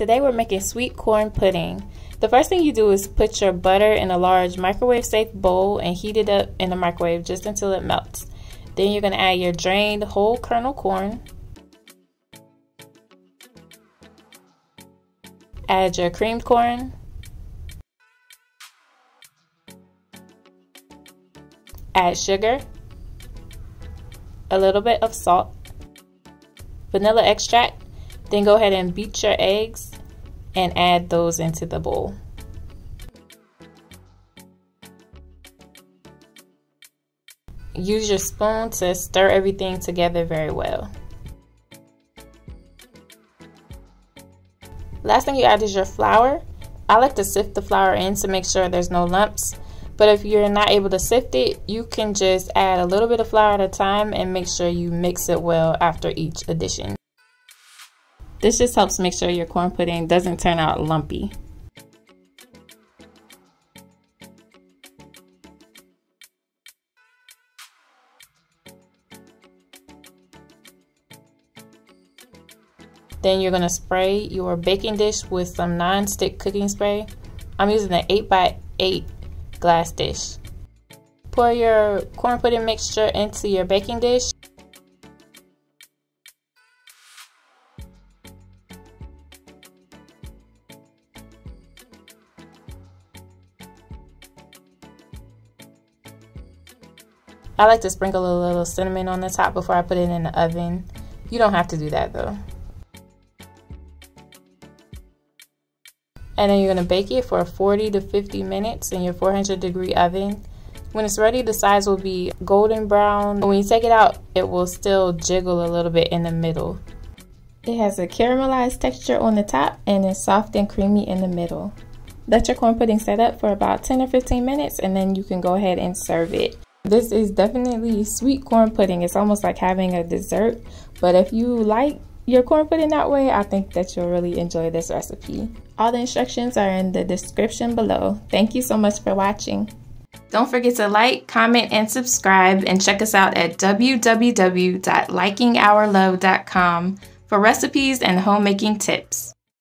Today we're making sweet corn pudding. The first thing you do is put your butter in a large microwave safe bowl and heat it up in the microwave just until it melts. Then you're going to add your drained whole kernel corn. Add your creamed corn. Add sugar, a little bit of salt, vanilla extract, then go ahead and beat your eggs and add those into the bowl. Use your spoon to stir everything together very well. Last thing you add is your flour. I like to sift the flour in to make sure there's no lumps. But if you're not able to sift it, you can just add a little bit of flour at a time and make sure you mix it well after each addition. This just helps make sure your corn pudding doesn't turn out lumpy. Then you're going to spray your baking dish with some non-stick cooking spray. I'm using an 8x8 glass dish. Pour your corn pudding mixture into your baking dish. I like to sprinkle a little cinnamon on the top before I put it in the oven. You don't have to do that though. And then you're to bake it for 40 to 50 minutes in your 400 degree oven. When it's ready, the sides will be golden brown. When you take it out, it will still jiggle a little bit in the middle. It has a caramelized texture on the top and is soft and creamy in the middle. Let your corn pudding set up for about 10 or 15 minutes and then you can go ahead and serve it. This is definitely sweet corn pudding. It's almost like having a dessert. But if you like your corn pudding that way, I think that you'll really enjoy this recipe. All the instructions are in the description below. Thank you so much for watching. Don't forget to like, comment, and subscribe, and check us out at www.likingourlove.com for recipes and homemaking tips.